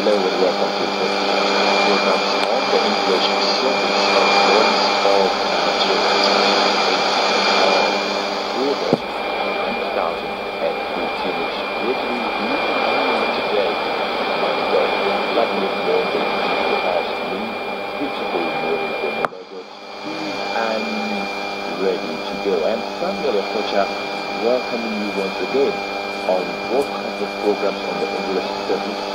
Hello and welcome to the program on the English sentence of words of materials to Samuel Okocha, welcoming you once again on both of the programs on the English service.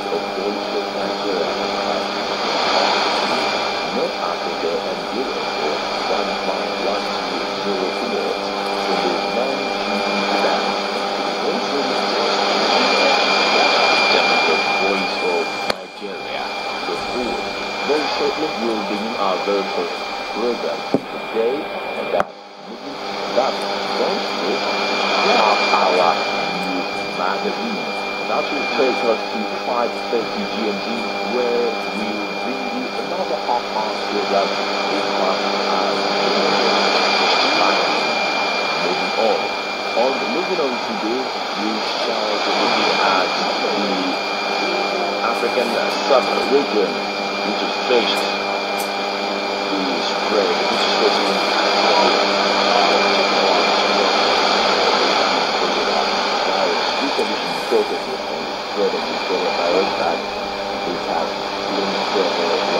Very shortly we'll begin our very first program today and that that going to now our news magazine. That will take us to 5.30 GMT where we will bring you another half-hour program this month as Moving on. Moving on today, we shall be at the African sub-region station. Please pray the the